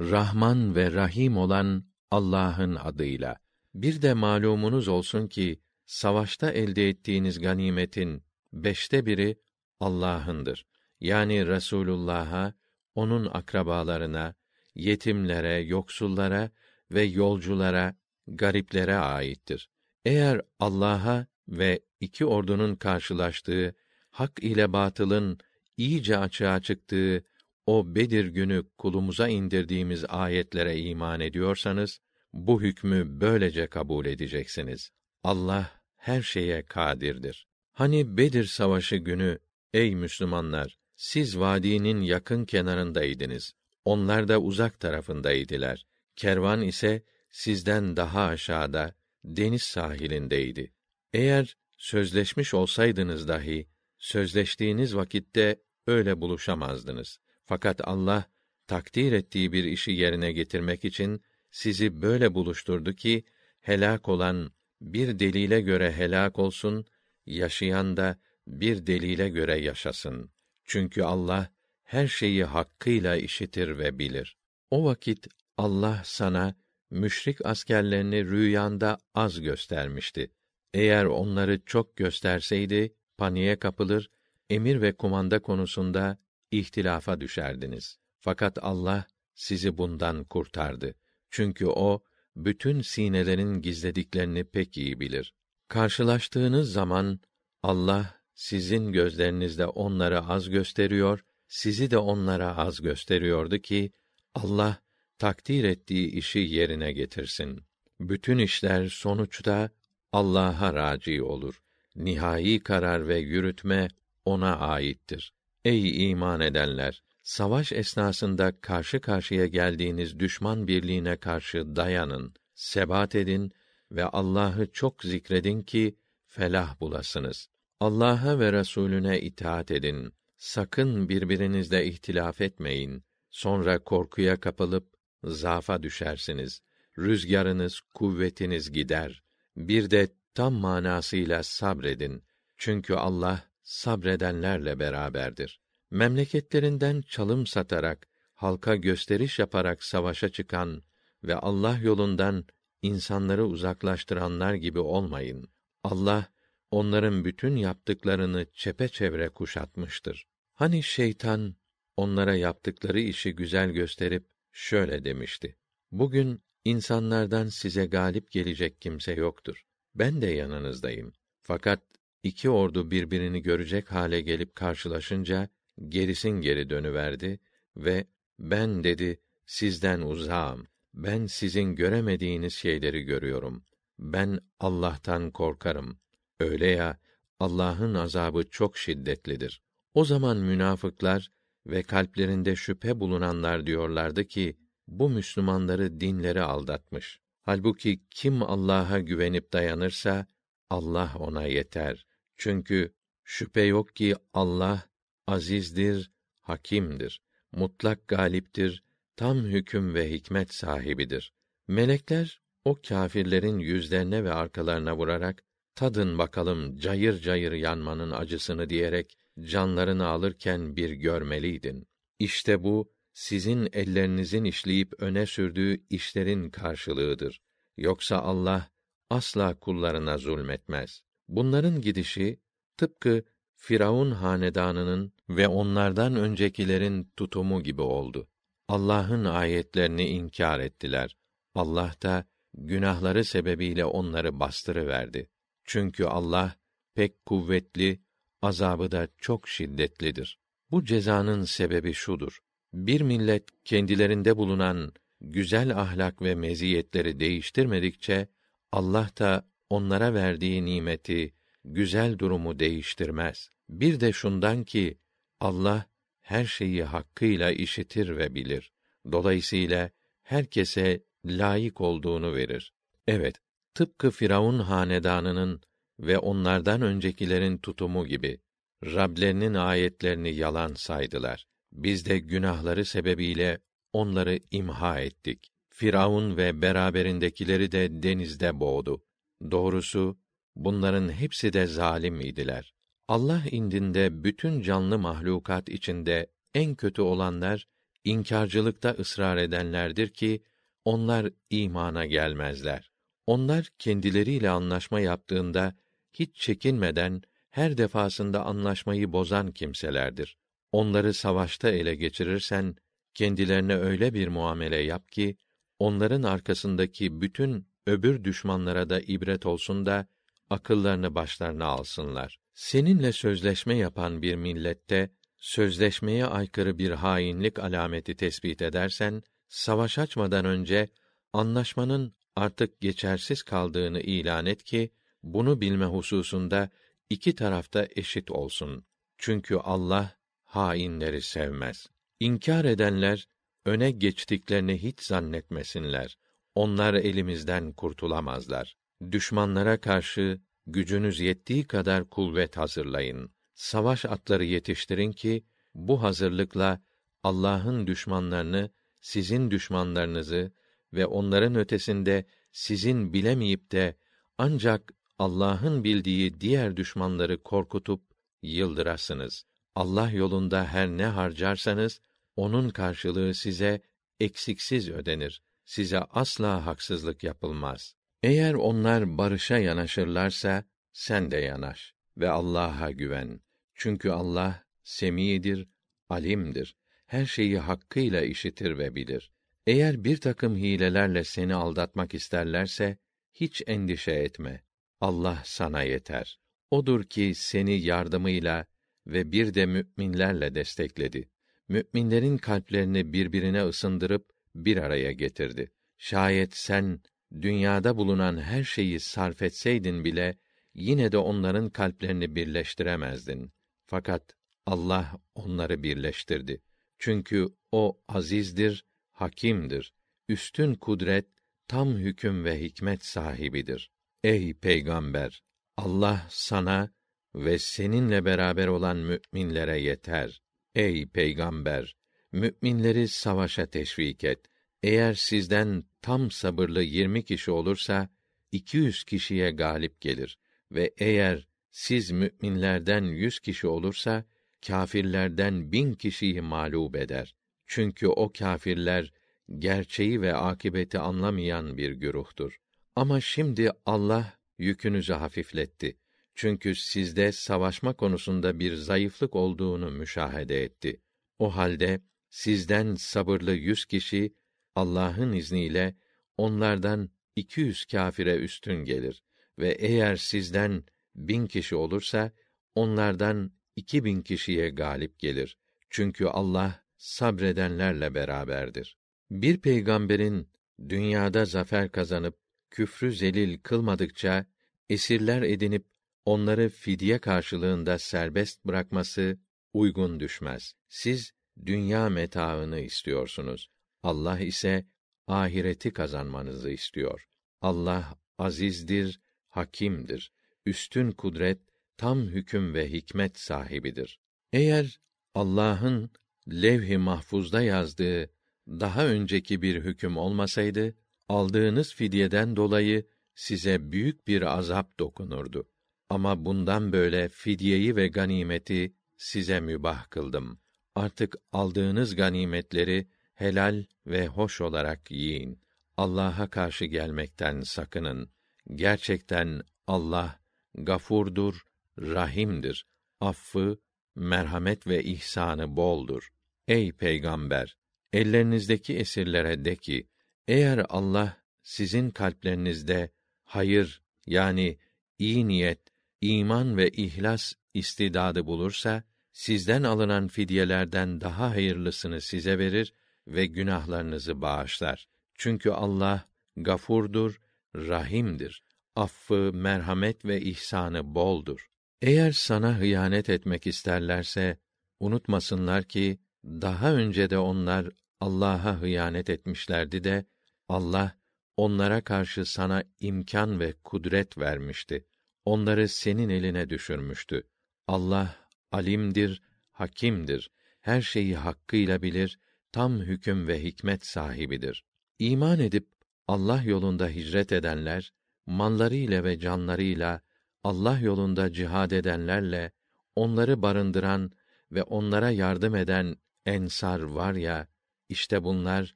Rahman ve Rahim olan Allah'ın adıyla. Bir de malumunuz olsun ki savaşta elde ettiğiniz ganimetin beşte biri Allah'ındır. Yani Resulullah'a, onun akrabalarına, yetimlere, yoksullara ve yolculara, gariplere aittir. Eğer Allah'a ve iki ordunun karşılaştığı, hak ile batılın iyice açığa çıktığı o Bedir günü kulumuza indirdiğimiz ayetlere iman ediyorsanız, bu hükmü böylece kabul edeceksiniz. Allah her şeye kadirdir. Hani Bedir savaşı günü ey Müslümanlar siz vadinin yakın kenarındaydınız. Onlar da uzak tarafındaydılar. Kervan ise sizden daha aşağıda deniz sahilindeydi. Eğer sözleşmiş olsaydınız dahi sözleştiğiniz vakitte öyle buluşamazdınız. Fakat Allah takdir ettiği bir işi yerine getirmek için sizi böyle buluşturdu ki helak olan bir delile göre helak olsun, yaşayan da bir delile göre yaşasın. Çünkü Allah her şeyi hakkıyla işitir ve bilir. O vakit Allah sana müşrik askerlerini rüyanda az göstermişti. Eğer onları çok gösterseydi paniğe kapılır, emir ve kumanda konusunda ihtilafa düşerdiniz. Fakat Allah sizi bundan kurtardı. Çünkü o bütün sinelerin gizlediklerini pek iyi bilir. Karşılaştığınız zaman Allah sizin gözlerinizde onları az gösteriyor, sizi de onlara az gösteriyordu ki Allah takdir ettiği işi yerine getirsin. Bütün işler sonuçta Allah'a raci olur. Nihai karar ve yürütme ona aittir. Ey iman edenler, savaş esnasında karşı karşıya geldiğiniz düşman birliğine karşı dayanın, sebat edin ve Allah'ı çok zikredin ki felah bulasınız. Allah'a ve Resulüne itaat edin. Sakın birbirinizle ihtilaf etmeyin. Sonra korkuya kapılıp zafa düşersiniz. Rüzgarınız, kuvvetiniz gider. Bir de tam manasıyla sabredin. Çünkü Allah sabredenlerle beraberdir. Memleketlerinden çalım satarak, halka gösteriş yaparak savaşa çıkan ve Allah yolundan insanları uzaklaştıranlar gibi olmayın. Allah onların bütün yaptıklarını çepeçevre kuşatmıştır. Hani şeytan onlara yaptıkları işi güzel gösterip şöyle demişti: Bugün insanlardan size galip gelecek kimse yoktur. Ben de yanınızdayım. Fakat iki ordu birbirini görecek hale gelip karşılaşınca gerisin geri dönüverdi ve ben dedi sizden uzağım. Ben sizin göremediğiniz şeyleri görüyorum. Ben Allah'tan korkarım. Öyle ya Allah'ın azabı çok şiddetlidir. O zaman münafıklar ve kalplerinde şüphe bulunanlar diyorlardı ki bu Müslümanları dinleri aldatmış. Halbuki kim Allah'a güvenip dayanırsa Allah ona yeter. Çünkü şüphe yok ki Allah azizdir, hakimdir, mutlak galiptir, tam hüküm ve hikmet sahibidir. Melekler o kâfirlerin yüzlerine ve arkalarına vurarak tadın bakalım cayır cayır yanmanın acısını diyerek canlarını alırken bir görmeliydin. İşte bu sizin ellerinizin işleyip öne sürdüğü işlerin karşılığıdır. Yoksa Allah asla kullarına zulmetmez. Bunların gidişi tıpkı Firavun hanedanının ve onlardan öncekilerin tutumu gibi oldu. Allah'ın ayetlerini inkar ettiler. Allah da günahları sebebiyle onları bastırıverdi. Çünkü Allah pek kuvvetli, azabı da çok şiddetlidir. Bu cezanın sebebi şudur. Bir millet kendilerinde bulunan güzel ahlak ve meziyetleri değiştirmedikçe Allah da onlara verdiği nimeti, güzel durumu değiştirmez. Bir de şundan ki Allah her şeyi hakkıyla işitir ve bilir. Dolayısıyla herkese layık olduğunu verir. Evet, tıpkı Firavun hanedanının ve onlardan öncekilerin tutumu gibi Rablerinin ayetlerini yalan saydılar. Biz de günahları sebebiyle onları imha ettik. Firavun ve beraberindekileri de denizde boğdu. Doğrusu bunların hepsi de zalim idiler. Allah indinde bütün canlı mahlukat içinde en kötü olanlar inkarcılıkta ısrar edenlerdir ki onlar imana gelmezler. Onlar kendileriyle anlaşma yaptığında hiç çekinmeden her defasında anlaşmayı bozan kimselerdir. Onları savaşta ele geçirirsen kendilerine öyle bir muamele yap ki onların arkasındaki bütün öbür düşmanlara da ibret olsun da akıllarını başlarına alsınlar. Seninle sözleşme yapan bir millette sözleşmeye aykırı bir hainlik alameti tespit edersen savaş açmadan önce anlaşmanın artık geçersiz kaldığını ilan et ki bunu bilme hususunda iki tarafta eşit olsun. Çünkü Allah hainleri sevmez. İnkar edenler öne geçtiklerini hiç zannetmesinler. Onlar elimizden kurtulamazlar. Düşmanlara karşı gücünüz yettiği kadar kuvvet hazırlayın. Savaş atları yetiştirin ki bu hazırlıkla Allah'ın düşmanlarını, sizin düşmanlarınızı ve onların ötesinde sizin bilemeyip de ancak Allah'ın bildiği diğer düşmanları korkutup yıldırasınız. Allah yolunda her ne harcarsanız onun karşılığı size eksiksiz ödenir. Size asla haksızlık yapılmaz. Eğer onlar barışa yanaşırlarsa sen de yanaş ve Allah'a güven. Çünkü Allah semidir, alimdir. Her şeyi hakkıyla işitir ve bilir. Eğer bir takım hilelerle seni aldatmak isterlerse hiç endişe etme. Allah sana yeter. Odur ki seni yardımıyla ve bir de müminlerle destekledi. Müminlerin kalplerini birbirine ısındırıp bir araya getirdi. Şayet sen dünyada bulunan her şeyi sarf etseydin bile yine de onların kalplerini birleştiremezdin. Fakat Allah onları birleştirdi. Çünkü o azizdir, hakimdir. Üstün kudret, tam hüküm ve hikmet sahibidir. Ey peygamber, Allah sana ve seninle beraber olan müminlere yeter. Ey peygamber, müminleri savaşa teşvik et. Eğer sizden tam sabırlı yirmi kişi olursa, iki yüz kişiye galip gelir ve eğer siz müminlerden yüz kişi olursa, kâfirlerden bin kişiyi mağlup eder. Çünkü o kâfirler, gerçeği ve akibeti anlamayan bir güruhtur. Ama şimdi Allah yükünüzü hafifletti. Çünkü sizde savaşma konusunda bir zayıflık olduğunu müşahede etti. O halde sizden sabırlı yüz kişi Allah'ın izniyle onlardan iki yüz kâfire üstün gelir ve eğer sizden bin kişi olursa onlardan iki bin kişiye galip gelir. Çünkü Allah sabredenlerle beraberdir. Bir peygamberin dünyada zafer kazanıp küfrü zelil kılmadıkça esirler edinip onları fidye karşılığında serbest bırakması uygun düşmez. Siz dünya metaını istiyorsunuz. Allah ise ahireti kazanmanızı istiyor. Allah azizdir, hakimdir. Üstün kudret, tam hüküm ve hikmet sahibidir. Eğer Allah'ın levh-i mahfuzda yazdığı daha önceki bir hüküm olmasaydı, aldığınız fidyeden dolayı size büyük bir azap dokunurdu. Ama bundan böyle fidyeyi ve ganimeti size mübah kıldım. Artık aldığınız ganimetleri helal ve hoş olarak yiyin. Allah'a karşı gelmekten sakının. Gerçekten Allah gafurdur, rahimdir. Affı, merhamet ve ihsanı boldur. Ey peygamber, ellerinizdeki esirlere de ki, eğer Allah sizin kalplerinizde hayır yani iyi niyet, iman ve ihlas istidadı bulursa sizden alınan fidyelerden daha hayırlısını size verir ve günahlarınızı bağışlar. Çünkü Allah gafurdur, rahimdir. Affı, merhamet ve ihsanı boldur. Eğer sana hıyanet etmek isterlerse unutmasınlar ki daha önce de onlar Allah'a hıyanet etmişlerdi de Allah onlara karşı sana imkan ve kudret vermişti. Onları senin eline düşürmüştü. Allah alimdir, hakimdir. Her şeyi hakkıyla bilir, tam hüküm ve hikmet sahibidir. İman edip Allah yolunda hicret edenler, mallarıyla ve canlarıyla Allah yolunda cihad edenlerle onları barındıran ve onlara yardım eden ensar var ya İşte bunlar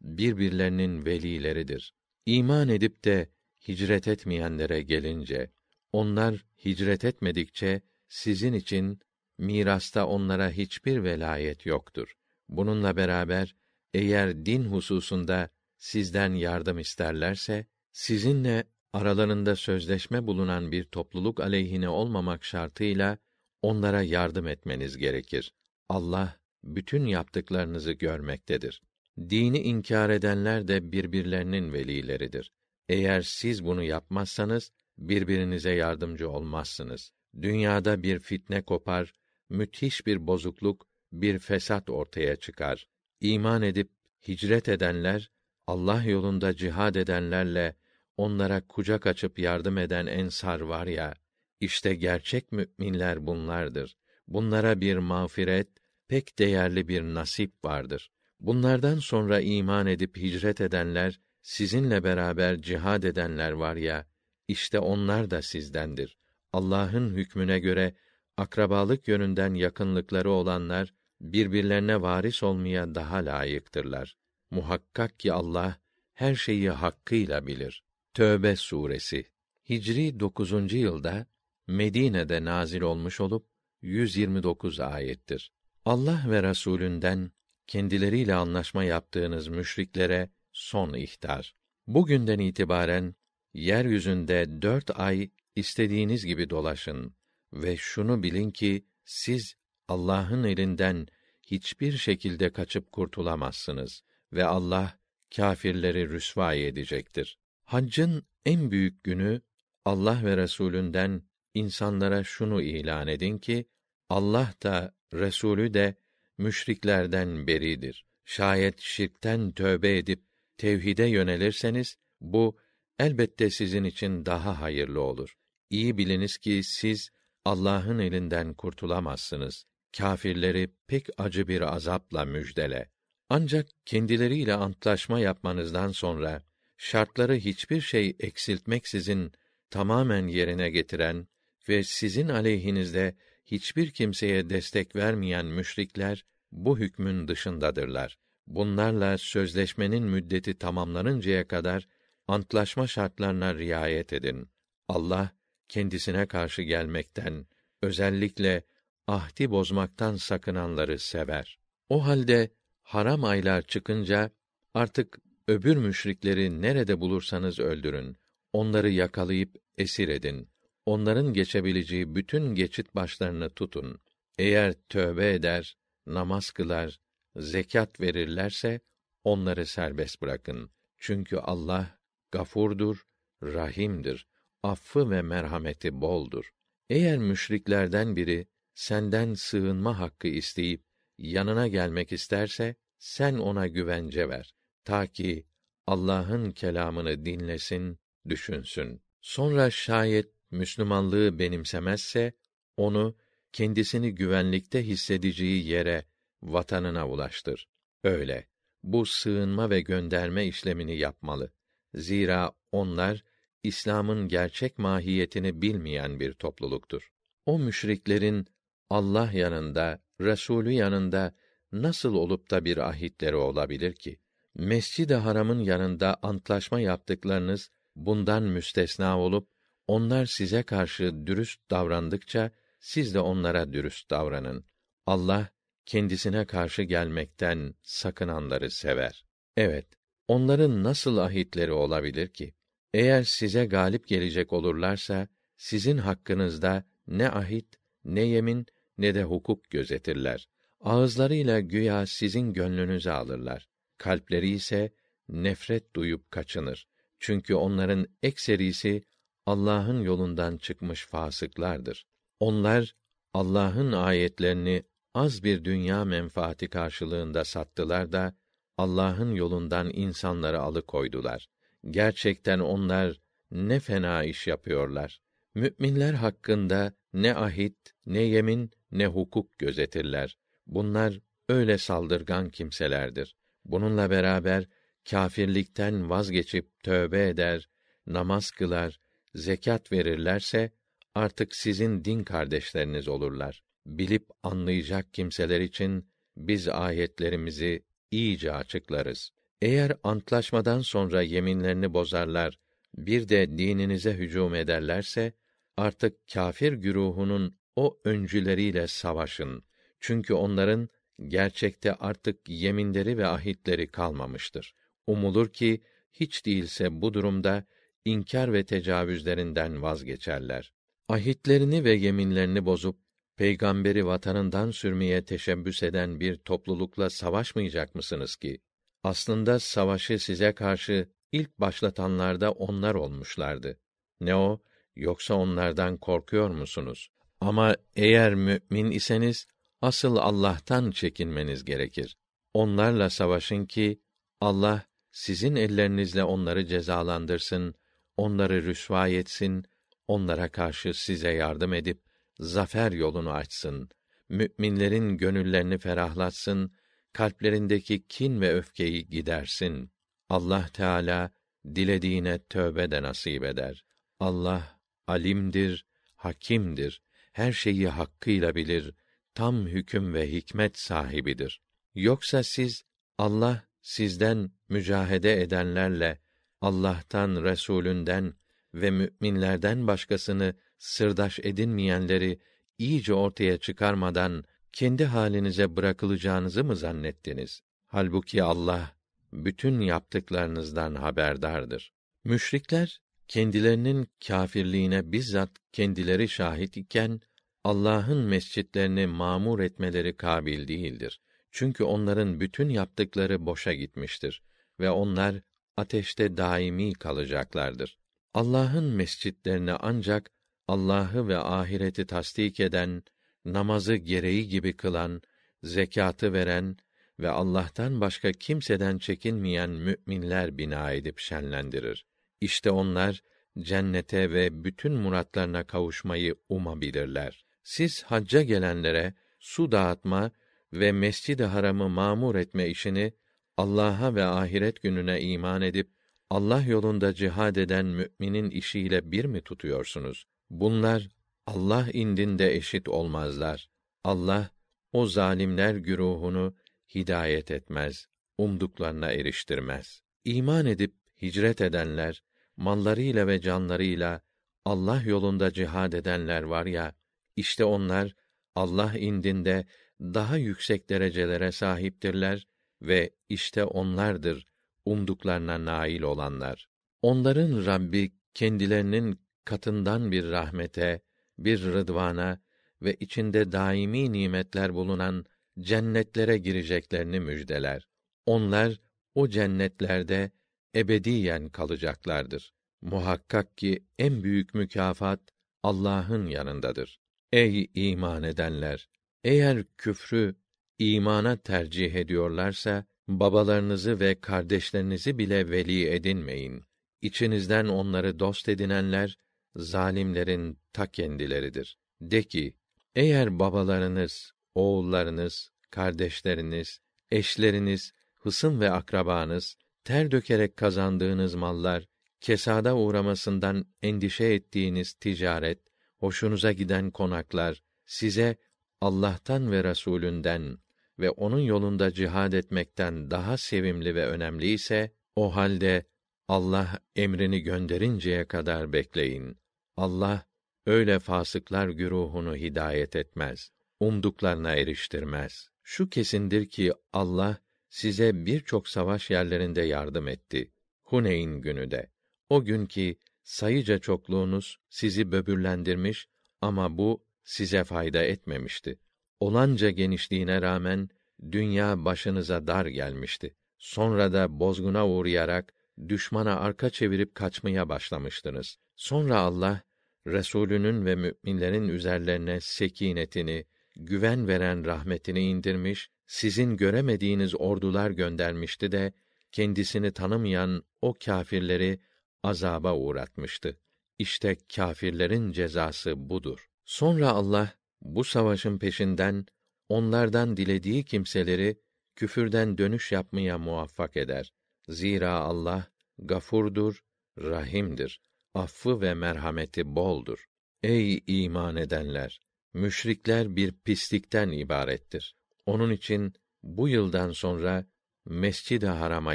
birbirlerinin velileridir. İman edip de hicret etmeyenlere gelince, onlar hicret etmedikçe sizin için mirasta onlara hiçbir velayet yoktur. Bununla beraber eğer din hususunda sizden yardım isterlerse sizinle aralarında sözleşme bulunan bir topluluk aleyhine olmamak şartıyla onlara yardım etmeniz gerekir. Allah bütün yaptıklarınızı görmektedir. Dini inkar edenler de birbirlerinin velileridir. Eğer siz bunu yapmazsanız birbirinize yardımcı olmazsınız. Dünyada bir fitne kopar, müthiş bir bozukluk, bir fesat ortaya çıkar. İman edip hicret edenler, Allah yolunda cihad edenlerle onlara kucak açıp yardım eden ensar var ya, işte gerçek müminler bunlardır. Bunlara bir mağfiret, pek değerli bir nasip vardır. Bunlardan sonra iman edip hicret edenler, sizinle beraber cihad edenler var ya, işte onlar da sizdendir. Allah'ın hükmüne göre akrabalık yönünden yakınlıkları olanlar birbirlerine varis olmaya daha layıktırlar. Muhakkak ki Allah her şeyi hakkıyla bilir. Tövbe suresi Hicri 9. yılda Medine'de nazil olmuş olup 129 ayettir. Allah ve Resulünden kendileriyle anlaşma yaptığınız müşriklere son ihtar. Bugünden itibaren yeryüzünde dört ay istediğiniz gibi dolaşın ve şunu bilin ki siz Allah'ın elinden hiçbir şekilde kaçıp kurtulamazsınız ve Allah kâfirleri rüsvâ edecektir. Haccın en büyük günü Allah ve Resulünden insanlara şunu ilan edin ki Allah da Resulü de müşriklerden beridir. Şayet şirkten tövbe edip tevhide yönelirseniz bu elbette sizin için daha hayırlı olur. İyi biliniz ki siz Allah'ın elinden kurtulamazsınız. Kâfirleri pek acı bir azapla müjdele. Ancak kendileriyle antlaşma yapmanızdan sonra şartları hiçbir şey eksiltmeksizin tamamen yerine getiren ve sizin aleyhinizde hiçbir kimseye destek vermeyen müşrikler bu hükmün dışındadırlar. Bunlarla sözleşmenin müddeti tamamlanıncaya kadar antlaşma şartlarına riayet edin. Allah kendisine karşı gelmekten, özellikle ahdi bozmaktan sakınanları sever. O halde haram aylar çıkınca artık öbür müşrikleri nerede bulursanız öldürün. Onları yakalayıp esir edin. Onların geçebileceği bütün geçit başlarını tutun. Eğer tövbe eder, namaz kılar, zekat verirlerse onları serbest bırakın. Çünkü Allah gafurdur, rahimdir. Affı ve merhameti boldur. Eğer müşriklerden biri senden sığınma hakkı isteyip yanına gelmek isterse sen ona güvence ver ta ki Allah'ın kelamını dinlesin, düşünsün. Sonra şayet Müslümanlığı benimsemezse onu kendisini güvenlikte hissedeceği yere, vatanına ulaştır. Öyle bu sığınma ve gönderme işlemini yapmalı. Zira onlar İslam'ın gerçek mahiyetini bilmeyen bir topluluktur. O müşriklerin Allah yanında, Resulü yanında nasıl olup da bir ahitleri olabilir ki? Mescid-i Haram'ın yanında antlaşma yaptıklarınız bundan müstesna olup onlar size karşı dürüst davrandıkça siz de onlara dürüst davranın. Allah kendisine karşı gelmekten sakınanları sever. Evet, onların nasıl ahitleri olabilir ki? Eğer size galip gelecek olurlarsa sizin hakkınızda ne ahit, ne yemin, ne de hukuk gözetirler. Ağızlarıyla güya sizin gönlünüzü alırlar. Kalpleri ise nefret duyup kaçınır. Çünkü onların ekserisi Allah'ın yolundan çıkmış fasıklardır. Onlar Allah'ın ayetlerini az bir dünya menfaati karşılığında sattılar da Allah'ın yolundan insanları alıkoydular. Gerçekten onlar ne fena iş yapıyorlar. Müminler hakkında ne ahit, ne yemin, ne hukuk gözetirler. Bunlar öyle saldırgan kimselerdir. Bununla beraber kâfirlikten vazgeçip tövbe eder, namaz kılar, zekat verirlerse artık sizin din kardeşleriniz olurlar. Bilip anlayacak kimseler için biz ayetlerimizi iyice açıklarız. Eğer antlaşmadan sonra yeminlerini bozarlar, bir de dininize hücum ederlerse, artık kâfir güruhunun o öncüleriyle savaşın. Çünkü onların gerçekte artık yeminleri ve ahitleri kalmamıştır. Umulur ki hiç değilse bu durumda inkar ve tecavüzlerinden vazgeçerler. Ahitlerini ve yeminlerini bozup peygamberi vatanından sürmeye teşebbüs eden bir toplulukla savaşmayacak mısınız ki? Aslında savaşı size karşı ilk başlatanlar da onlar olmuşlardı. Ne o? Yoksa onlardan korkuyor musunuz? Ama eğer mümin iseniz asıl Allah'tan çekinmeniz gerekir. Onlarla savaşın ki Allah sizin ellerinizle onları cezalandırsın, onları rüsva etsin, onlara karşı size yardım edip zafer yolunu açsın. Müminlerin gönüllerini ferahlatsın, kalplerindeki kin ve öfkeyi gidersin. Allah Teala dilediğine tövbe de nasip eder. Allah alimdir, hakimdir. Her şeyi hakkıyla bilir. Tam hüküm ve hikmet sahibidir. Yoksa siz Allah sizden mücahede edenlerle Allah'tan, Resulünden ve müminlerden başkasını sırdaş edinmeyenleri iyice ortaya çıkarmadan kendi halinize bırakılacağınızı mı zannettiniz? Halbuki Allah bütün yaptıklarınızdan haberdardır. Müşrikler kendilerinin kâfirliğine bizzat kendileri şahit iken Allah'ın mescitlerini mamur etmeleri kabil değildir. Çünkü onların bütün yaptıkları boşa gitmiştir ve onlar ateşte daimi kalacaklardır. Allah'ın mescitlerini ancak Allah'ı ve ahireti tasdik eden, namazı gereği gibi kılan, zekatı veren ve Allah'tan başka kimseden çekinmeyen müminler bina edip şenlendirir. İşte onlar cennete ve bütün muratlarına kavuşmayı umabilirler. Siz hacca gelenlere su dağıtma ve Mescid-i Haram'ı mamur etme işini Allah'a ve ahiret gününe iman edip Allah yolunda cihad eden müminin işiyle bir mi tutuyorsunuz? Bunlar Allah indinde eşit olmazlar. Allah o zalimler güruhunu hidayet etmez, umduklarına eriştirmez. İman edip hicret edenler, mallarıyla ve canlarıyla Allah yolunda cihad edenler var ya, işte onlar Allah indinde daha yüksek derecelere sahiptirler ve işte onlardır umduklarına nail olanlar. Onların Rabbi kendilerinin katından bir rahmete, bir rıdvana ve içinde daimi nimetler bulunan cennetlere gireceklerini müjdeler. Onlar o cennetlerde ebediyen kalacaklardır. Muhakkak ki en büyük mükafat Allah'ın yanındadır. Ey iman edenler! Eğer küfrü imana tercih ediyorlarsa babalarınızı ve kardeşlerinizi bile veli edinmeyin. İçinizden onları dost edinenler zalimlerin ta kendileridir. De ki, eğer babalarınız, oğullarınız, kardeşleriniz, eşleriniz, hısım ve akrabanız, ter dökerek kazandığınız mallar, kesada uğramasından endişe ettiğiniz ticaret, hoşunuza giden konaklar, size Allah'tan ve Resulünden ve onun yolunda cihad etmekten daha sevimli ve önemli ise, o halde Allah emrini gönderinceye kadar bekleyin. Allah öyle fasıklar güruhunu hidayet etmez. Umduklarına eriştirmez. Şu kesindir ki Allah size birçok savaş yerlerinde yardım etti. Huneyn günü de. O gün ki sayıca çokluğunuz sizi böbürlendirmiş ama bu size fayda etmemişti. Olanca genişliğine rağmen dünya başınıza dar gelmişti. Sonra da bozguna uğrayarak düşmana arka çevirip kaçmaya başlamıştınız. Sonra Allah Resulünün ve müminlerin üzerlerine sekinetini, güven veren rahmetini indirmiş, sizin göremediğiniz ordular göndermişti de kendisini tanımayan o kâfirleri azaba uğratmıştı. İşte kâfirlerin cezası budur. Sonra Allah bu savaşın peşinden onlardan dilediği kimseleri küfürden dönüş yapmaya muvaffak eder. Zira Allah gafurdur, rahimdir. Affı ve merhameti boldur. Ey iman edenler! Müşrikler bir pislikten ibarettir. Onun için bu yıldan sonra Mescid-i Haram'a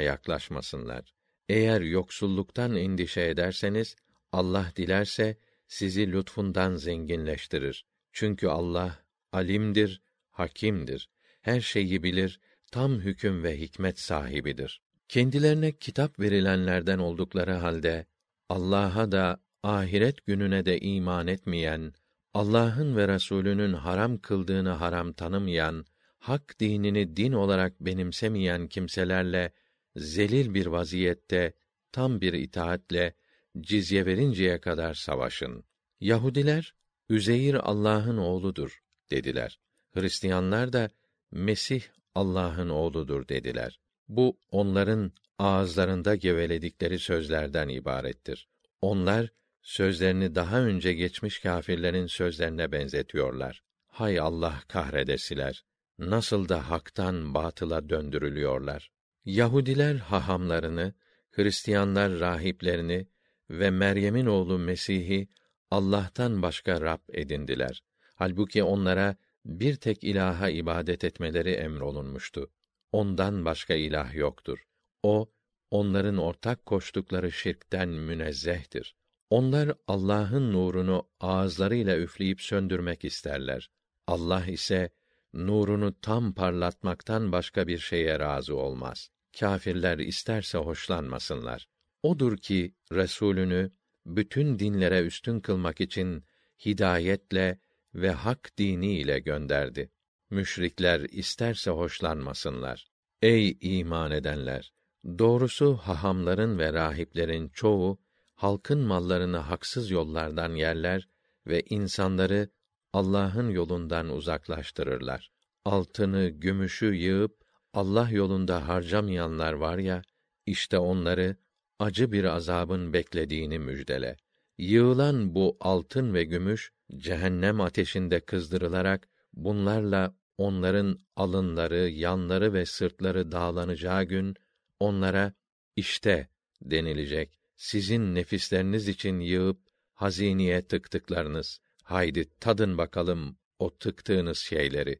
yaklaşmasınlar. Eğer yoksulluktan endişe ederseniz Allah dilerse sizi lütfundan zenginleştirir. Çünkü Allah alimdir, hakimdir. Her şeyi bilir, tam hüküm ve hikmet sahibidir. Kendilerine kitap verilenlerden oldukları halde Allah'a da ahiret gününe de iman etmeyen, Allah'ın ve Resulünün haram kıldığını haram tanımayan, hak dinini din olarak benimsemeyen kimselerle zelil bir vaziyette tam bir itaatle cizye verinceye kadar savaşın. Yahudiler Üzeyir Allah'ın oğludur dediler. Hristiyanlar da Mesih Allah'ın oğludur dediler. Bu onların ağızlarında geveledikleri sözlerden ibarettir. Onlar sözlerini daha önce geçmiş kâfirlerin sözlerine benzetiyorlar. Hay Allah kahredesiler. Nasıl da haktan batıla döndürülüyorlar. Yahudiler hahamlarını, Hristiyanlar rahiplerini ve Meryem'in oğlu Mesih'i Allah'tan başka Rab edindiler. Halbuki onlara bir tek ilaha ibadet etmeleri emrolunmuştu. Ondan başka ilah yoktur. O, onların ortak koştukları şirkten münezzehtir. Onlar Allah'ın nurunu ağızlarıyla üfleyip söndürmek isterler. Allah ise nurunu tam parlatmaktan başka bir şeye razı olmaz. Kâfirler isterse hoşlanmasınlar. Odur ki Resulünü bütün dinlere üstün kılmak için hidayetle ve hak dini ile gönderdi. Müşrikler isterse hoşlanmasınlar. Ey iman edenler! Doğrusu hahamların ve rahiplerin çoğu halkın mallarını haksız yollardan yerler ve insanları Allah'ın yolundan uzaklaştırırlar. Altını, gümüşü yığıp Allah yolunda harcamayanlar var ya, işte onları acı bir azabın beklediğini müjdele. Yığılan bu altın ve gümüş cehennem ateşinde kızdırılarak bunlarla onların alınları, yanları ve sırtları dağlanacağı gün onlara işte denilecek. Sizin nefisleriniz için yığıp hazineye tıktıklarınız. Haydi tadın bakalım o tıktığınız şeyleri.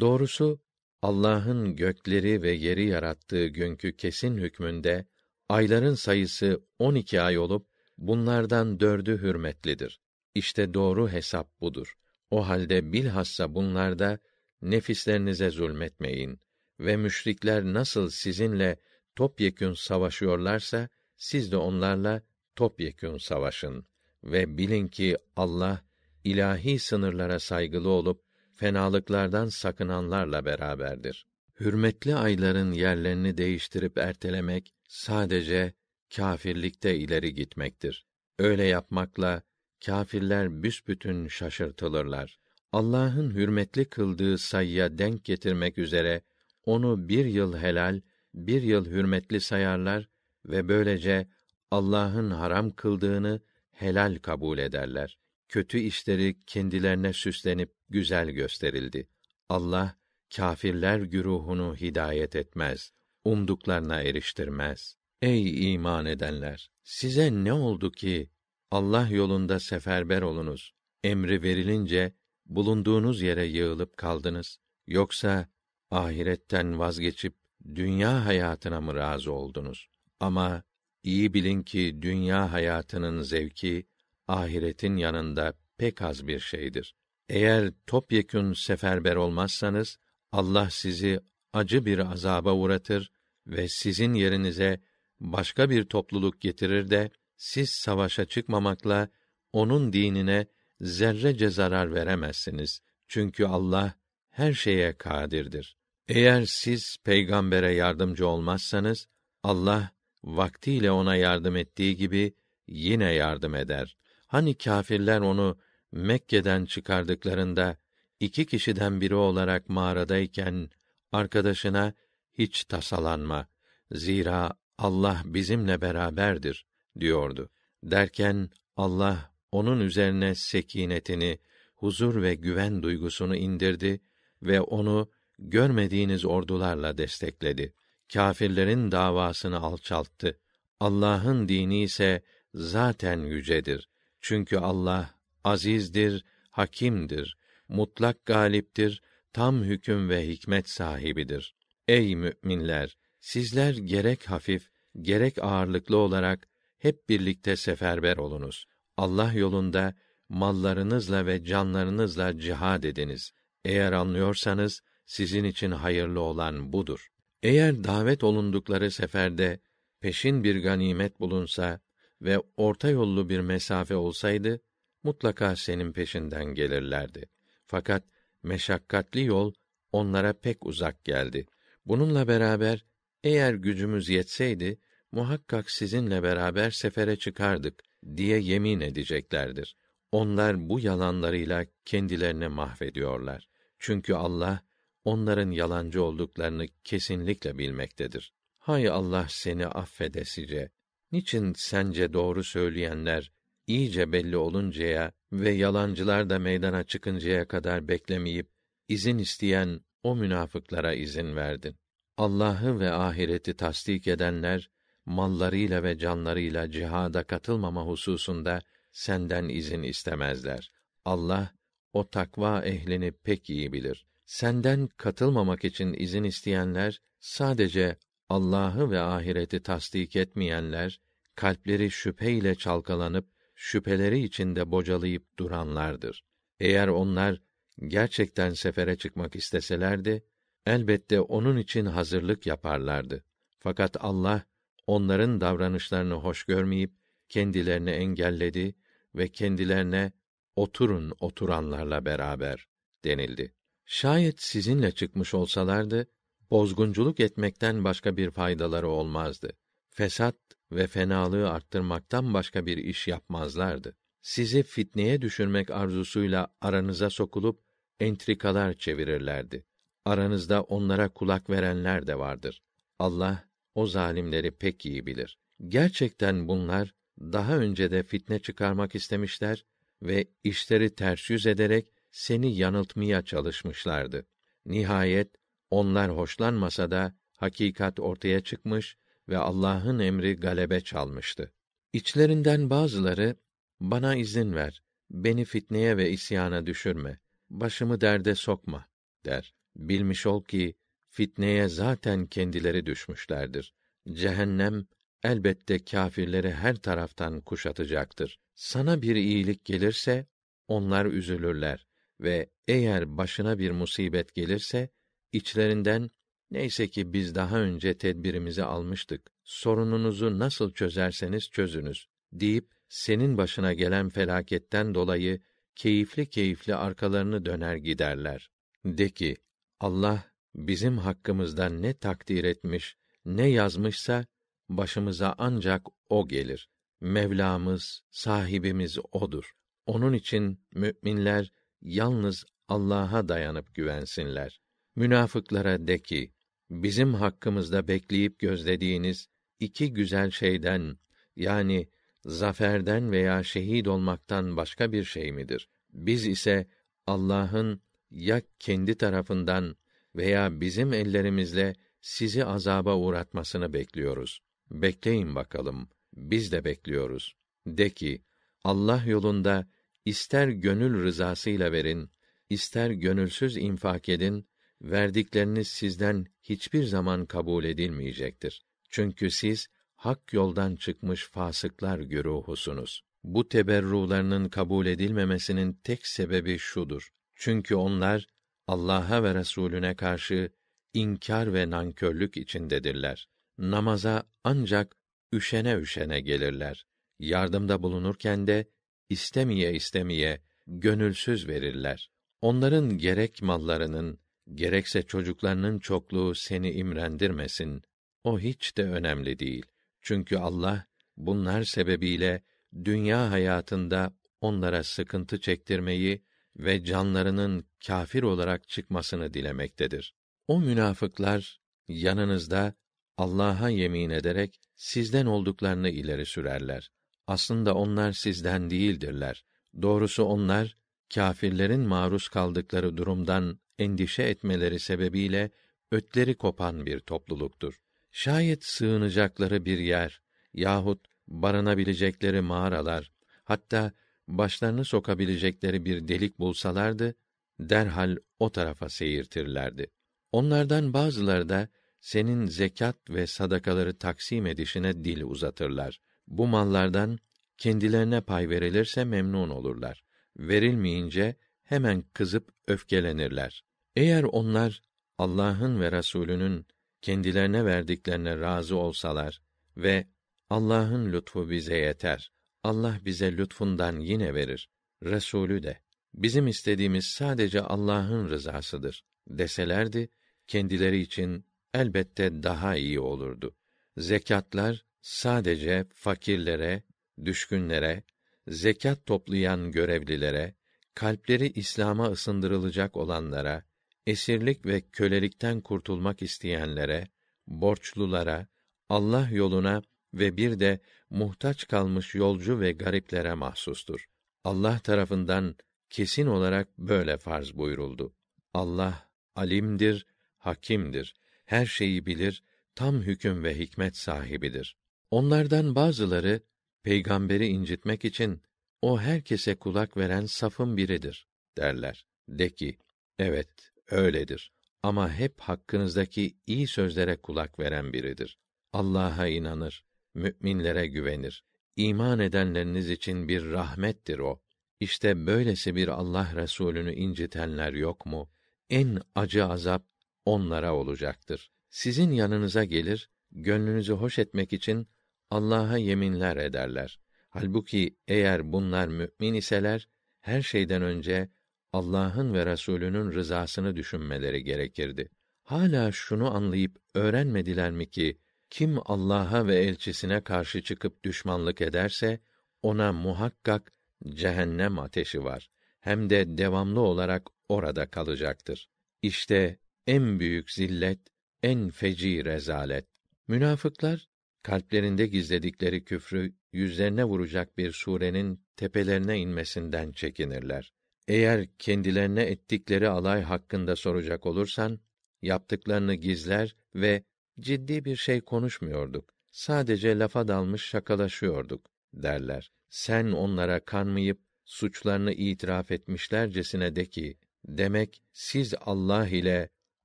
Doğrusu Allah'ın gökleri ve yeri yarattığı günkü kesin hükmünde ayların sayısı on iki ay olup bunlardan dördü hürmetlidir. İşte doğru hesap budur. O halde bilhassa bunlarda nefislerinize zulmetmeyin ve müşrikler nasıl sizinle topyekün savaşıyorlarsa siz de onlarla topyekün savaşın ve bilin ki Allah ilahi sınırlara saygılı olup fenalıklardan sakınanlarla beraberdir. Hürmetli ayların yerlerini değiştirip ertelemek sadece kâfirlikte ileri gitmektir. Öyle yapmakla kâfirler büsbütün şaşırtılırlar. Allah'ın hürmetli kıldığı sayıya denk getirmek üzere onu bir yıl helal, bir yıl hürmetli sayarlar ve böylece Allah'ın haram kıldığını helal kabul ederler. Kötü işleri kendilerine süslenip güzel gösterildi. Allah kâfirler güruhunu hidayet etmez, umduklarına eriştirmez. Ey iman edenler, size ne oldu ki Allah yolunda seferber olunuz? Emri verilince bulunduğunuz yere yığılıp kaldınız. Yoksa ahiretten vazgeçip dünya hayatına mı razı oldunuz? Ama iyi bilin ki dünya hayatının zevki ahiretin yanında pek az bir şeydir. Eğer topyekün seferber olmazsanız Allah sizi acı bir azaba uğratır ve sizin yerinize başka bir topluluk getirir de siz savaşa çıkmamakla onun dinine zerrece zarar veremezsiniz. Çünkü Allah her şeye kadirdir. Eğer siz peygambere yardımcı olmazsanız Allah vaktiyle ona yardım ettiği gibi yine yardım eder. Hani kâfirler onu Mekke'den çıkardıklarında iki kişiden biri olarak mağaradayken arkadaşına hiç tasalanma. Zira Allah bizimle beraberdir diyordu. Derken Allah onun üzerine sekinetini, huzur ve güven duygusunu indirdi ve onu görmediğiniz ordularla destekledi. Kâfirlerin davasını alçalttı. Allah'ın dini ise zaten yücedir. Çünkü Allah azizdir, hakimdir, mutlak galiptir, tam hüküm ve hikmet sahibidir. Ey müminler, Sizler gerek hafif, gerek ağırlıklı olarak hep birlikte seferber olunuz. Allah yolunda mallarınızla ve canlarınızla cihad ediniz. Eğer anlıyorsanız sizin için hayırlı olan budur. Eğer davet olundukları seferde peşin bir ganimet bulunsa ve orta yollu bir mesafe olsaydı mutlaka senin peşinden gelirlerdi. Fakat meşakkatli yol onlara pek uzak geldi. Bununla beraber eğer gücümüz yetseydi muhakkak sizinle beraber sefere çıkardık diye yemin edeceklerdir. Onlar bu yalanlarıyla kendilerini mahvediyorlar. Çünkü Allah onların yalancı olduklarını kesinlikle bilmektedir. Hay Allah seni affedesice. Niçin sence doğru söyleyenler iyice belli oluncaya ve yalancılar da meydana çıkıncaya kadar beklemeyip izin isteyen o münafıklara izin verdin. Allah'ı ve ahireti tasdik edenler mallarıyla ve canlarıyla cihada katılmama hususunda senden izin istemezler. Allah o takva ehlini pek iyi bilir. Senden katılmamak için izin isteyenler sadece Allah'ı ve ahireti tasdik etmeyenler, kalpleri şüpheyle çalkalanıp şüpheleri içinde bocalayıp duranlardır. Eğer onlar gerçekten sefere çıkmak isteselerdi, elbette onun için hazırlık yaparlardı. Fakat Allah onların davranışlarını hoş görmeyip kendilerini engelledi ve kendilerine oturun oturanlarla beraber denildi. Şayet sizinle çıkmış olsalardı bozgunculuk etmekten başka bir faydaları olmazdı. Fesat ve fenalığı arttırmaktan başka bir iş yapmazlardı. Sizi fitneye düşürmek arzusuyla aranıza sokulup entrikalar çevirirlerdi. Aranızda onlara kulak verenler de vardır. Allah o zalimleri pek iyi bilir. Gerçekten bunlar daha önce de fitne çıkarmak istemişler ve işleri ters yüz ederek seni yanıltmaya çalışmışlardı. Nihayet onlar hoşlanmasa da hakikat ortaya çıkmış ve Allah'ın emri galebe çalmıştı. İçlerinden bazıları bana izin ver, beni fitneye ve isyana düşürme, başımı derde sokma der. Bilmiş ol ki fitneye zaten kendileri düşmüşlerdir. Cehennem elbette kâfirleri her taraftan kuşatacaktır. Sana bir iyilik gelirse onlar üzülürler ve eğer başına bir musibet gelirse içlerinden neyse ki biz daha önce tedbirimizi almıştık. Sorununuzu nasıl çözerseniz çözünüz deyip senin başına gelen felaketten dolayı keyifli keyifli arkalarını döner giderler. De ki Allah bizim hakkımızda ne takdir etmiş, ne yazmışsa başımıza ancak o gelir. Mevlamız, sahibimiz odur. Onun için müminler yalnız Allah'a dayanıp güvensinler. Münafıklara de ki, bizim hakkımızda bekleyip gözlediğiniz iki güzel şeyden, yani zaferden veya şehit olmaktan başka bir şey midir? Biz ise Allah'ın ya kendi tarafından veya bizim ellerimizle sizi azaba uğratmasını bekliyoruz. Bekleyin bakalım, biz de bekliyoruz. De ki, Allah yolunda ister gönül rızasıyla verin, ister gönülsüz infak edin, verdikleriniz sizden hiçbir zaman kabul edilmeyecektir. Çünkü siz hak yoldan çıkmış fasıklar güruhusunuz. Bu teberrularının kabul edilmemesinin tek sebebi şudur. Çünkü onlar Allah'a ve Resulüne karşı inkar ve nankörlük içindedirler. Namaza ancak üşene üşene gelirler. Yardımda bulunurken de istemeye istemeye gönülsüz verirler. Onların gerek mallarının gerekse çocuklarının çokluğu seni imrendirmesin. O hiç de önemli değil. Çünkü Allah bunlar sebebiyle dünya hayatında onlara sıkıntı çektirmeyi ve canlarının kâfir olarak çıkmasını dilemektedir. O münafıklar yanınızda Allah'a yemin ederek sizden olduklarını ileri sürerler. Aslında onlar sizden değildirler. Doğrusu onlar kâfirlerin maruz kaldıkları durumdan endişe etmeleri sebebiyle ötleri kopan bir topluluktur. Şayet sığınacakları bir yer yahut barınabilecekleri mağaralar, hatta başlarını sokabilecekleri bir delik bulsalardı, derhal o tarafa seyirtirlerdi. Onlardan bazıları da senin zekat ve sadakaları taksim edişine dil uzatırlar. Bu mallardan kendilerine pay verilirse memnun olurlar. Verilmeyince hemen kızıp öfkelenirler. Eğer onlar Allah'ın ve Resulünün kendilerine verdiklerine razı olsalar ve Allah'ın lütfu bize yeter. Allah bize lütfundan yine verir. Resulü de bizim istediğimiz sadece Allah'ın rızasıdır deselerdi kendileri için elbette daha iyi olurdu. Zekatlar sadece fakirlere, düşkünlere, zekat toplayan görevlilere, kalpleri İslam'a ısındırılacak olanlara, esirlik ve kölelikten kurtulmak isteyenlere, borçlulara, Allah yoluna ve bir de muhtaç kalmış yolcu ve gariplere mahsustur. Allah tarafından kesin olarak böyle farz buyuruldu. Allah alimdir, hakimdir. Her şeyi bilir, tam hüküm ve hikmet sahibidir. Onlardan bazıları peygamberi incitmek için o herkese kulak veren safın biridir derler. De ki, evet, öyledir. Ama hep hakkınızdaki iyi sözlere kulak veren biridir. Allah'a inanır, müminlere güvenir. İman edenleriniz için bir rahmettir o. İşte böylesi bir Allah Resulü'nü incitenler yok mu? En acı azap onlara olacaktır. Sizin yanınıza gelir, gönlünüzü hoş etmek için Allah'a yeminler ederler. Halbuki eğer bunlar mümin iseler, her şeyden önce Allah'ın ve Resulünün rızasını düşünmeleri gerekirdi. Hala şunu anlayıp öğrenmediler mi ki kim Allah'a ve elçisine karşı çıkıp düşmanlık ederse ona muhakkak cehennem ateşi var. Hem de devamlı olarak orada kalacaktır. İşte en büyük zillet, en feci rezalet. Münafıklar kalplerinde gizledikleri küfrü yüzlerine vuracak bir surenin tepelerine inmesinden çekinirler. Eğer kendilerine ettikleri alay hakkında soracak olursan, yaptıklarını gizler ve ciddi bir şey konuşmuyorduk. Sadece lafa dalmış şakalaşıyorduk derler. Sen onlara kanmayıp suçlarını itiraf etmişlercesine de ki, demek siz Allah ile,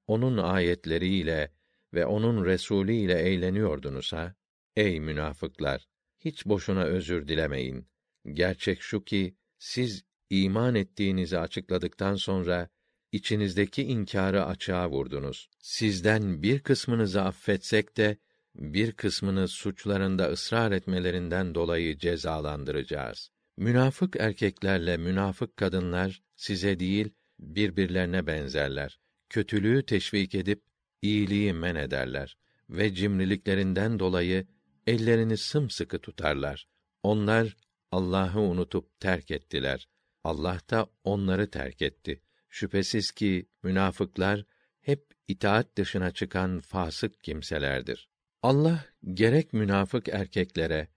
onun ayetleriyle ve onun Resulü ile eğleniyordunuz ha? Ey münafıklar! Hiç boşuna özür dilemeyin. Gerçek şu ki, siz iman ettiğinizi açıkladıktan sonra, içinizdeki inkârı açığa vurdunuz. Sizden bir kısmınızı affetsek de, bir kısmını suçlarında ısrar etmelerinden dolayı cezalandıracağız. Münafık erkeklerle münafık kadınlar size değil birbirlerine benzerler. Kötülüğü teşvik edip iyiliği men ederler ve cimriliklerinden dolayı ellerini sımsıkı tutarlar. Onlar Allah'ı unutup terk ettiler. Allah da onları terk etti. Şüphesiz ki münafıklar hep itaat dışına çıkan fasık kimselerdir. Allah gerek münafık erkeklere,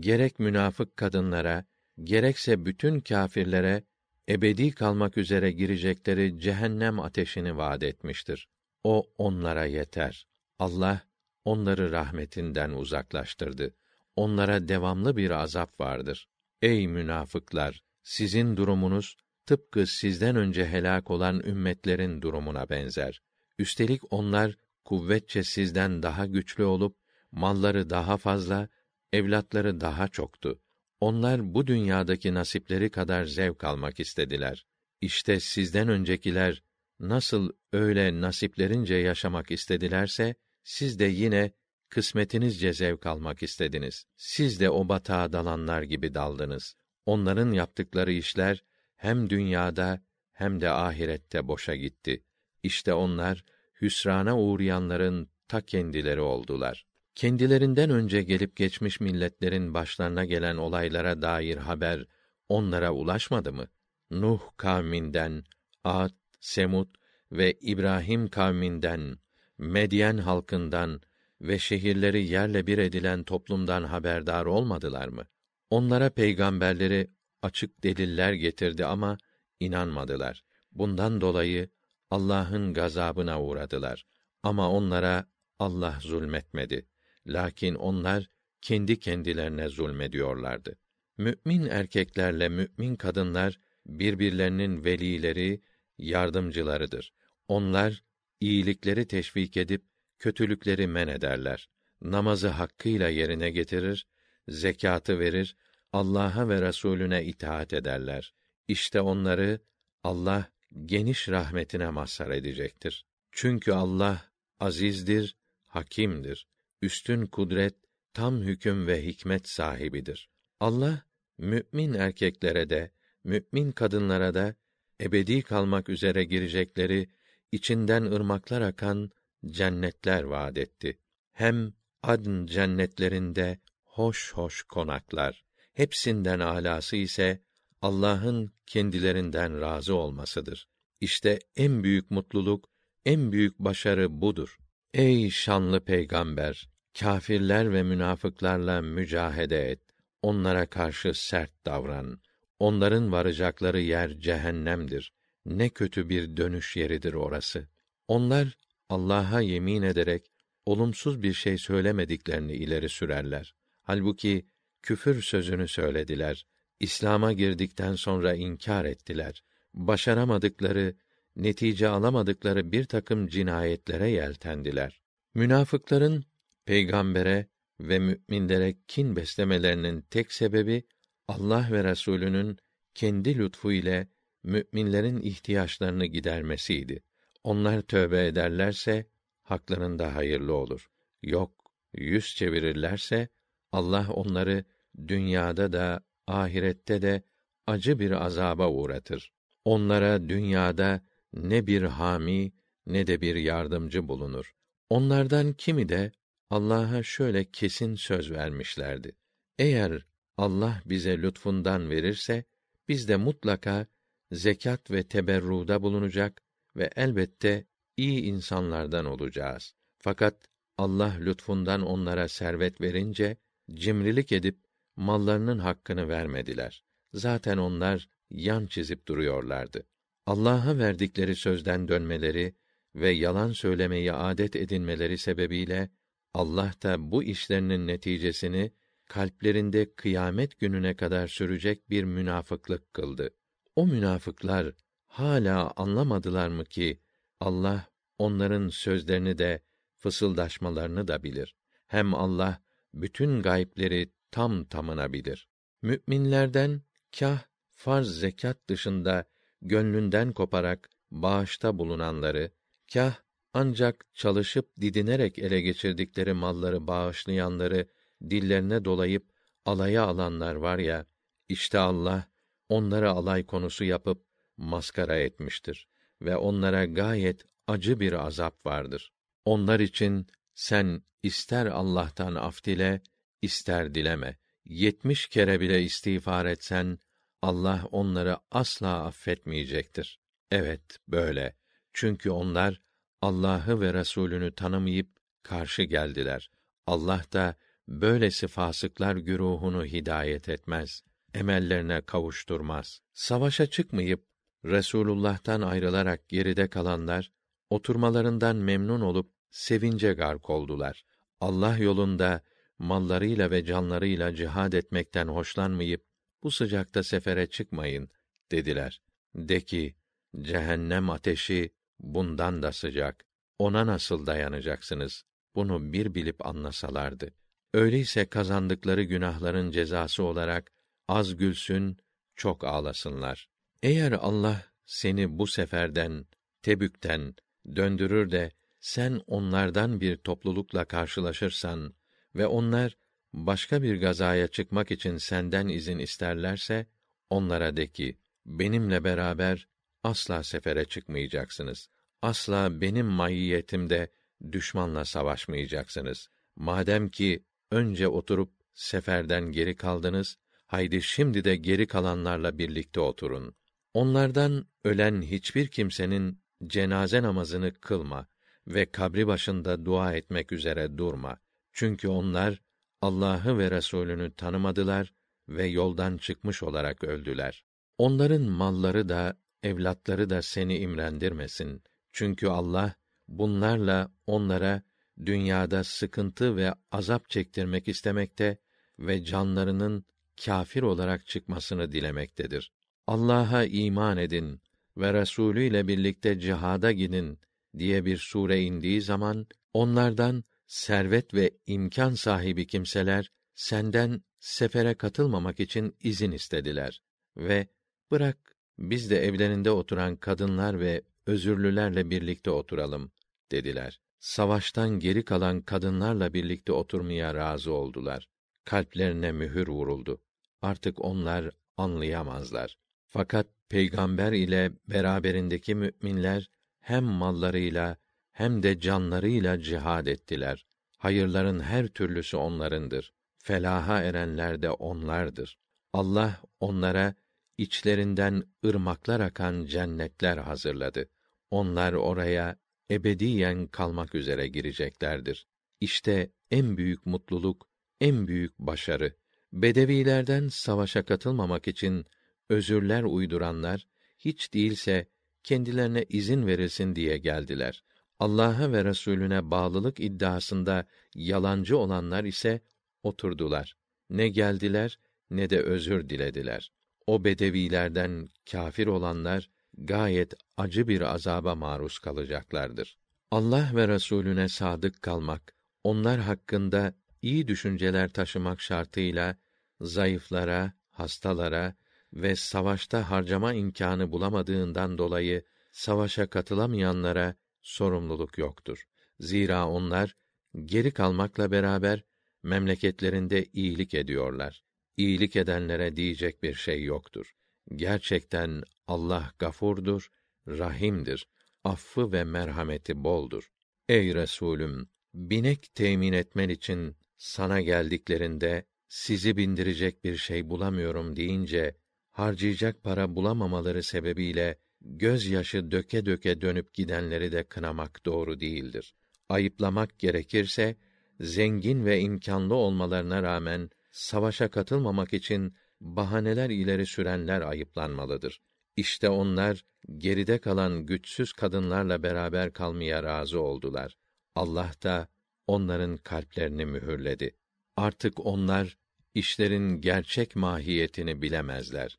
gerek münafık kadınlara, gerekse bütün kâfirlere ebedi kalmak üzere girecekleri cehennem ateşini vaad etmiştir. O onlara yeter. Allah onları rahmetinden uzaklaştırdı. Onlara devamlı bir azap vardır. Ey münafıklar, sizin durumunuz tıpkı sizden önce helak olan ümmetlerin durumuna benzer. Üstelik onlar kuvvetçe sizden daha güçlü olup malları daha fazla, evlatları daha çoktu. Onlar bu dünyadaki nasipleri kadar zevk almak istediler. İşte sizden öncekiler nasıl öyle nasiplerince yaşamak istedilerse siz de yine kısmetinizce zevk almak istediniz. Siz de o batağa dalanlar gibi daldınız. Onların yaptıkları işler hem dünyada hem de ahirette boşa gitti. İşte onlar hüsrana uğrayanların ta kendileri oldular. Kendilerinden önce gelip geçmiş milletlerin başlarına gelen olaylara dair haber onlara ulaşmadı mı? Nuh kavminden, Ad, Semud ve İbrahim kavminden, Medyen halkından ve şehirleri yerle bir edilen toplumdan haberdar olmadılar mı? Onlara peygamberleri açık deliller getirdi ama inanmadılar. Bundan dolayı Allah'ın gazabına uğradılar. Ama onlara Allah zulmetmedi. Lakin onlar kendi kendilerine zulmediyorlardı. Mümin erkeklerle mümin kadınlar birbirlerinin velileri, yardımcılarıdır. Onlar iyilikleri teşvik edip kötülükleri men ederler. Namazı hakkıyla yerine getirir, zekatı verir, Allah'a ve Resulüne itaat ederler. İşte onları Allah geniş rahmetine mazhar edecektir. Çünkü Allah azizdir, hakimdir. Üstün kudret, tam hüküm ve hikmet sahibidir. Allah mümin erkeklere de, mümin kadınlara da ebedi kalmak üzere girecekleri içinden ırmaklar akan cennetler vaad etti. Hem adn cennetlerinde hoş hoş konaklar. Hepsinden alası ise Allah'ın kendilerinden razı olmasıdır. İşte en büyük mutluluk, en büyük başarı budur. Ey şanlı peygamber, kâfirler ve münafıklarla mücahede et. Onlara karşı sert davran. Onların varacakları yer cehennemdir. Ne kötü bir dönüş yeridir orası. Onlar Allah'a yemin ederek olumsuz bir şey söylemediklerini ileri sürerler. Halbuki küfür sözünü söylediler. İslam'a girdikten sonra inkar ettiler. Başaramadıkları, netice alamadıkları bir takım cinayetlere yeltendiler. Münafıkların peygambere ve müminlere kin beslemelerinin tek sebebi Allah ve Resulü'nün kendi lütfu ile müminlerin ihtiyaçlarını gidermesiydi. Onlar tövbe ederlerse haklarında hayırlı olur. Yok, yüz çevirirlerse Allah onları dünyada da ahirette de acı bir azaba uğratır. Onlara dünyada ne bir hami ne de bir yardımcı bulunur. Onlardan kimi de Allah'a şöyle kesin söz vermişlerdi. Eğer Allah bize lütfundan verirse biz de mutlaka zekat ve teberruda bulunacak ve elbette iyi insanlardan olacağız. Fakat Allah lütfundan onlara servet verince cimrilik edip mallarının hakkını vermediler. Zaten onlar yan çizip duruyorlardı. Allah'a verdikleri sözden dönmeleri ve yalan söylemeyi adet edinmeleri sebebiyle Allah da bu işlerinin neticesini kalplerinde kıyamet gününe kadar sürecek bir münafıklık kıldı. O münafıklar hala anlamadılar mı ki Allah onların sözlerini de fısıldaşmalarını da bilir. Hem Allah bütün gayipleri tam tamına bilir. Müminlerden kah farz zekat dışında gönlünden koparak bağışta bulunanları, kah ancak çalışıp didinerek ele geçirdikleri malları bağışlayanları dillerine dolayıp alaya alanlar var ya, işte Allah onları alay konusu yapıp maskara etmiştir ve onlara gayet acı bir azap vardır. Onlar için sen ister Allah'tan af dile, ister dileme. Yetmiş kere bile istiğfar etsen, Allah onları asla affetmeyecektir. Evet, böyle. Çünkü onlar, Allah'ı ve Resulünü tanımayıp, karşı geldiler. Allah da, böylesi fasıklar güruhunu hidayet etmez, emellerine kavuşturmaz. Savaşa çıkmayıp, Resulullah'tan ayrılarak geride kalanlar, oturmalarından memnun olup, sevince gark oldular. Allah yolunda, mallarıyla ve canlarıyla cihad etmekten hoşlanmayıp bu sıcakta sefere çıkmayın dediler. De ki cehennem ateşi bundan da sıcak. Ona nasıl dayanacaksınız? Bunu bir bilip anlasalardı. Öyleyse kazandıkları günahların cezası olarak az gülsün, çok ağlasınlar. Eğer Allah seni bu seferden, Tebük'ten döndürür de sen onlardan bir toplulukla karşılaşırsan ve onlar başka bir gazaya çıkmak için senden izin isterlerse onlara de ki benimle beraber asla sefere çıkmayacaksınız. Asla benim mahiyetimde düşmanla savaşmayacaksınız. Madem ki önce oturup seferden geri kaldınız, haydi şimdi de geri kalanlarla birlikte oturun. Onlardan ölen hiçbir kimsenin cenaze namazını kılma ve kabri başında dua etmek üzere durma. Çünkü onlar Allah'ı ve Resulünü tanımadılar ve yoldan çıkmış olarak öldüler. Onların malları da evlatları da seni imrendirmesin. Çünkü Allah bunlarla onlara dünyada sıkıntı ve azap çektirmek istemekte ve canlarının kâfir olarak çıkmasını dilemektedir. Allah'a iman edin ve Resulü ile birlikte cihada gidin diye bir sure indiği zaman onlardan servet ve imkan sahibi kimseler senden sefere katılmamak için izin istediler ve bırak biz de evlerinde oturan kadınlar ve özürlülerle birlikte oturalım dediler. Savaştan geri kalan kadınlarla birlikte oturmaya razı oldular. Kalplerine mühür vuruldu. Artık onlar anlayamazlar. Fakat peygamber ile beraberindeki müminler hem mallarıyla hem de canlarıyla cihad ettiler. Hayırların her türlüsü onlarındır. Felaha erenler de onlardır. Allah onlara içlerinden ırmaklar akan cennetler hazırladı. Onlar oraya ebediyen kalmak üzere gireceklerdir. İşte en büyük mutluluk, en büyük başarı. Bedevilerden savaşa katılmamak için özürler uyduranlar hiç değilse kendilerine izin verilsin diye geldiler. Allah'a ve Resulüne bağlılık iddiasında yalancı olanlar ise oturdular. Ne geldiler ne de özür dilediler. O bedevilerden kâfir olanlar gayet acı bir azaba maruz kalacaklardır. Allah ve Resulüne sadık kalmak, onlar hakkında iyi düşünceler taşımak şartıyla zayıflara, hastalara ve savaşta harcama imkanı bulamadığından dolayı savaşa katılamayanlara sorumluluk yoktur. Zira onlar geri kalmakla beraber memleketlerinde iyilik ediyorlar. İyilik edenlere diyecek bir şey yoktur. Gerçekten Allah gafurdur, rahimdir. Affı ve merhameti boldur. Ey Resulüm, binek temin etmen için sana geldiklerinde sizi bindirecek bir şey bulamıyorum deyince harcayacak para bulamamaları sebebiyle gözyaşı döke döke dönüp gidenleri de kınamak doğru değildir. Ayıplamak gerekirse zengin ve imkanlı olmalarına rağmen savaşa katılmamak için bahaneler ileri sürenler ayıplanmalıdır. İşte onlar geride kalan güçsüz kadınlarla beraber kalmaya razı oldular. Allah da onların kalplerini mühürledi. Artık onlar işlerin gerçek mahiyetini bilemezler.